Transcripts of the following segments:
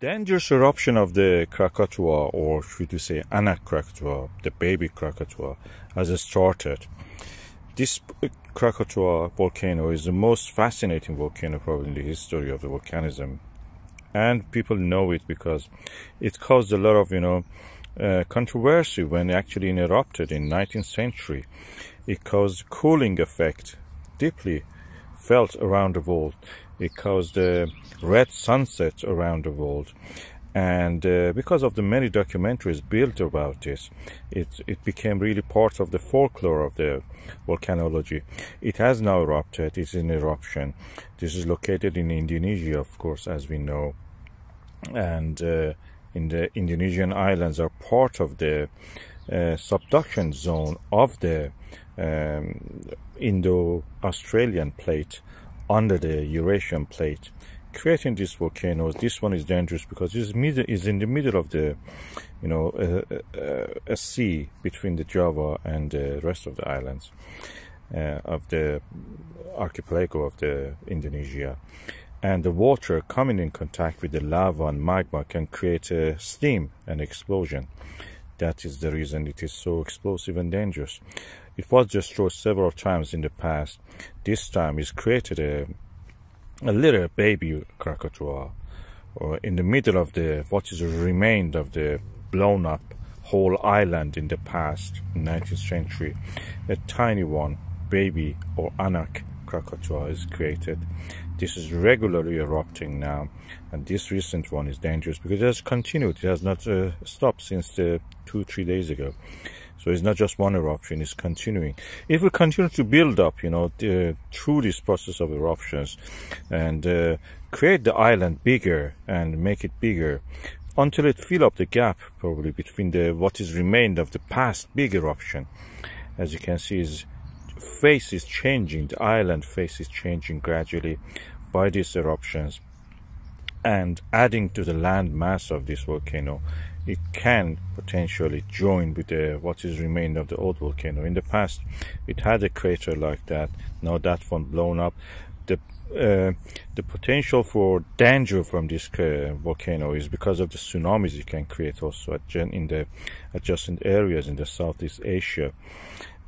Dangerous eruption of the Krakatoa, or should we say Anak Krakatoa, the baby Krakatoa, has started. This Krakatoa volcano is the most fascinating volcano probably in the history of the volcanism. And people know it because it caused a lot of, you know, uh, controversy when actually erupted in 19th century. It caused cooling effect deeply felt around the world. It caused a red sunset around the world. And uh, because of the many documentaries built about this, it, it became really part of the folklore of the volcanology. It has now erupted, it's in eruption. This is located in Indonesia, of course, as we know. And uh, in the Indonesian islands are part of the uh, subduction zone of the um, Indo-Australian plate under the Eurasian plate, creating these volcanoes. This one is dangerous because it's in the middle of the, you know, a sea between the Java and the rest of the islands uh, of the archipelago of the Indonesia. And the water coming in contact with the lava and magma can create a steam and explosion. That is the reason it is so explosive and dangerous. It was destroyed several times in the past. This time it's created a, a little baby Krakatoa or in the middle of the what is remained of the blown up whole island in the past 19th century a tiny one baby or anak Krakatoa is created. This is regularly erupting now, and this recent one is dangerous because it has continued. It has not uh, stopped since uh, two, three days ago. So it's not just one eruption, it's continuing. It will continue to build up, you know, uh, through this process of eruptions and uh, create the island bigger and make it bigger until it fill up the gap probably between the what is remained of the past big eruption. As you can see, is face is changing, the island face is changing gradually by these eruptions and adding to the land mass of this volcano it can potentially join with the, what is remained of the old volcano. In the past, it had a crater like that. Now that one blown up. The uh, the potential for danger from this uh, volcano is because of the tsunamis it can create also in the adjacent areas in the Southeast Asia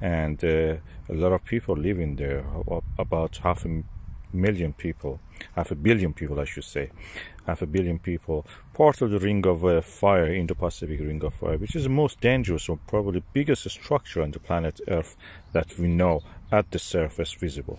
and uh, a lot of people living there, about half a million people, half a billion people, I should say, half a billion people, part of the Ring of uh, Fire, Indo-Pacific Ring of Fire, which is the most dangerous or probably biggest structure on the planet Earth that we know at the surface visible.